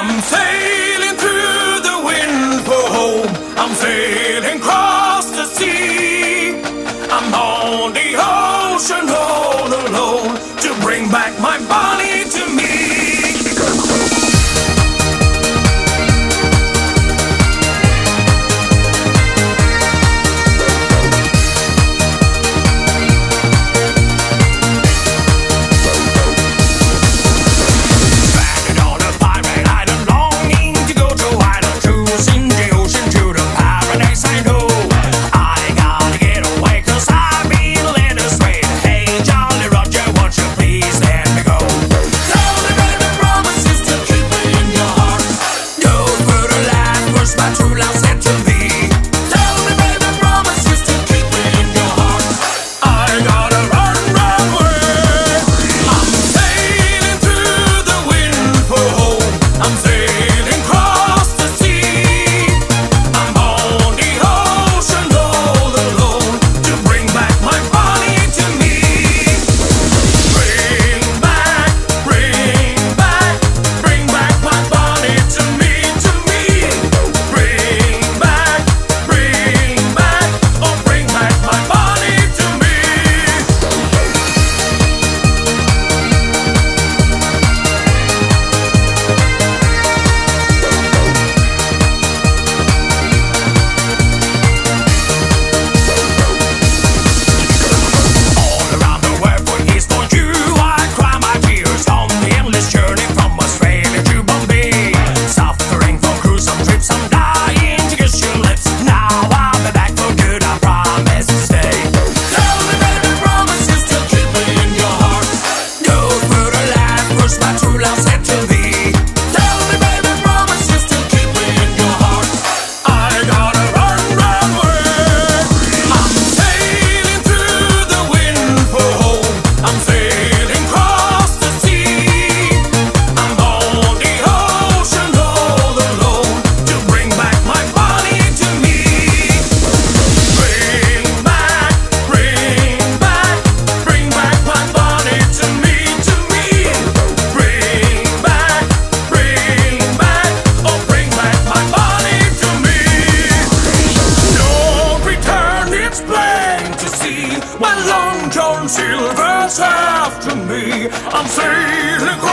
I'm sailing through the wind for home. I'm sailing across the sea. I'm on the ocean all alone to bring back my body. ambulance Long John Silver's after me. I'm sailing.